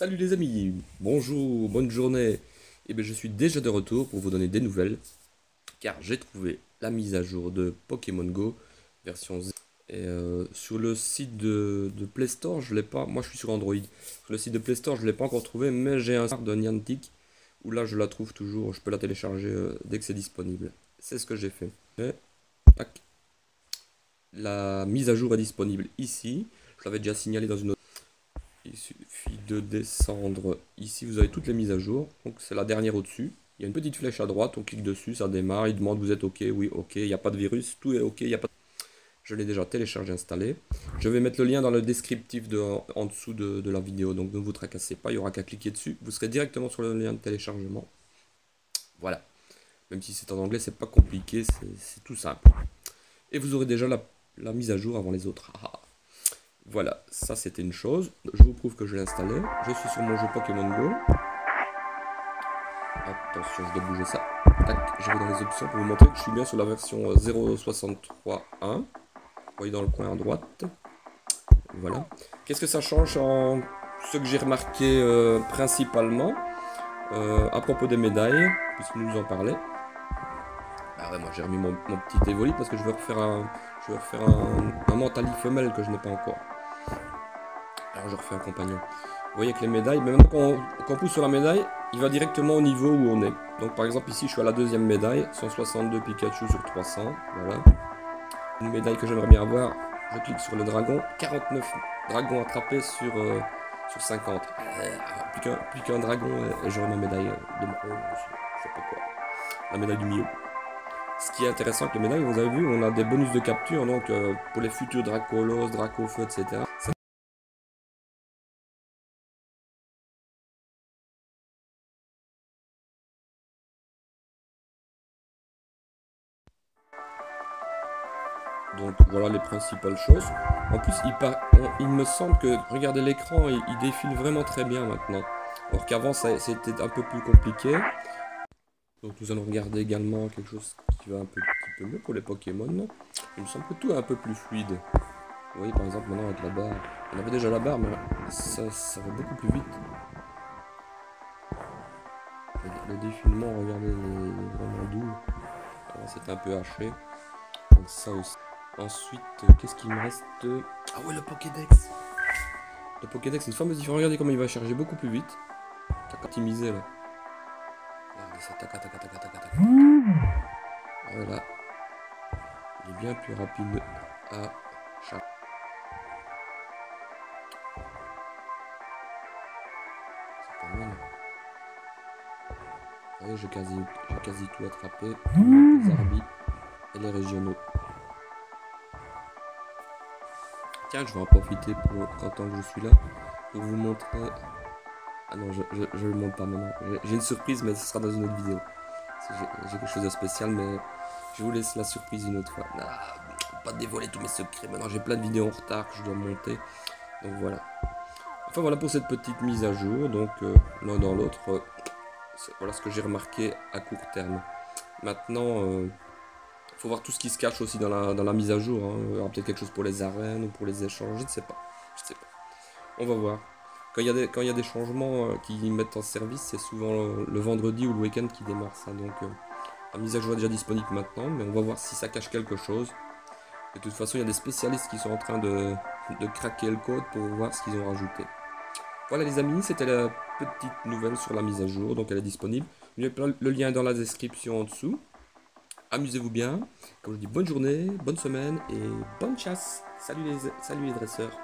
Salut les amis, bonjour, bonne journée. Et bien je suis déjà de retour pour vous donner des nouvelles, car j'ai trouvé la mise à jour de Pokémon Go version Z. Et euh, sur le site de, Play Store, je l'ai pas. Moi, je suis sur Android. Sur le site de Play Store, je l'ai pas encore trouvé, mais j'ai un site de Niantic où là, je la trouve toujours. Je peux la télécharger euh, dès que c'est disponible. C'est ce que j'ai fait. La mise à jour est disponible ici. Je l'avais déjà signalé dans une autre. De descendre ici. Vous avez toutes les mises à jour. Donc, c'est la dernière au-dessus. Il y a une petite flèche à droite. On clique dessus, ça démarre. Il demande vous êtes OK? Oui, OK. Il n'y a pas de virus. Tout est OK. Il y a pas je l'ai déjà téléchargé, installé. Je vais mettre le lien dans le descriptif de, en dessous de, la vidéo, donc ne vous tracassez pas, il n'y aura qu'à cliquer dessus. Vous serez directement sur le lien de téléchargement. Voilà. Même si c'est en anglais, c'est pas compliqué, c'est tout simple. Et vous aurez déjà la, mise à jour avant les autres. Voilà, ça c'était une chose. Je vous prouve que je l'ai installé. Je suis sur mon jeu Pokémon Go. Attention, je dois bouger ça. je vais dans les options pour vous montrer que je suis bien sur la version 0.63.1 voyez dans le coin à droite. Voilà. Qu'est-ce que ça change en ce que j'ai remarqué euh, principalement euh, à propos des médailles, puisque nous en parlait. Ah ouais, moi j'ai remis mon, petit évoli parce que je veux refaire un, je veux refaire un, mentali femelle que je n'ai pas encore. Alors je refais un compagnon. Vous voyez que les médailles, mais maintenant qu'on pousse sur la médaille, il va directement au niveau où on est. Donc par exemple ici je suis à la deuxième médaille, 162 Pikachu sur 300, voilà. Une médaille que j'aimerais bien avoir, je clique sur le dragon. 49 dragons attrapés sur, euh, sur 50. Euh, plus qu'un dragon et, j'aurai ma médaille de. Je sais pas quoi. La médaille du milieu. Ce qui est intéressant avec les médailles, vous avez vu, on a des bonus de capture, donc euh, pour les futurs Dracolos, Dracofeu, etc. Donc voilà les principales choses. En plus, il, me semble que, regardez l'écran, il, défile vraiment très bien maintenant. Alors qu'avant, c'était un peu plus compliqué. Donc nous allons regarder également quelque chose qui va un peu, petit peu mieux pour les Pokémon. Il me semble que tout est un peu plus fluide. Vous voyez par exemple maintenant avec la barre. On avait déjà la barre, mais ça, va beaucoup plus vite. Le, défilement, regardez, est vraiment doux. C'était un peu haché. Ça aussi. Ensuite, qu'est-ce qu'il me reste? Ah ouais, le Pokédex Le Pokédex, une fameuse différence. Regardez comment il va charger beaucoup plus vite. T'as optimisé là. Regardez ça, tac, tac, tac, tac, tac. Voilà. Il est bien plus rapide à charger. C'est pas mal. Vous j'ai quasi, quasi tout attrapé. Les arbis et les régionaux. Tiens, je vais en profiter pour, tant que je suis là, pour vous montrer... Ah non, je ne le montre pas maintenant. J'ai une surprise, mais ce sera dans une autre vidéo. J'ai quelque chose de spécial, mais je vous laisse la surprise une autre fois. Ah, pas dévoiler tous mes secrets. Maintenant, j'ai plein de vidéos en retard que je dois monter. Donc voilà. Enfin voilà pour cette petite mise à jour. Donc euh, l'un dans l'autre, euh, voilà ce que j'ai remarqué à court terme. Maintenant, euh, faut voir tout ce qui se cache aussi dans la, dans la mise à jour. Hein. Il peut-être quelque chose pour les arènes ou pour les échanges, je ne sais pas. Je sais pas. On va voir. Quand il y a des, changements euh, qui mettent en service, c'est souvent le, vendredi ou le week-end qui démarre ça. Donc euh, la mise à jour est déjà disponible maintenant, mais on va voir si ça cache quelque chose. De toute façon, il y a des spécialistes qui sont en train de, de craquer le code pour voir ce qu'ils ont rajouté. Voilà les amis, c'était la petite nouvelle sur la mise à jour, donc elle est disponible. Le lien est dans la description en dessous amusez-vous bien. Comme je dis, bonne journée, bonne semaine et bonne chasse. Salut les, salut les dresseurs.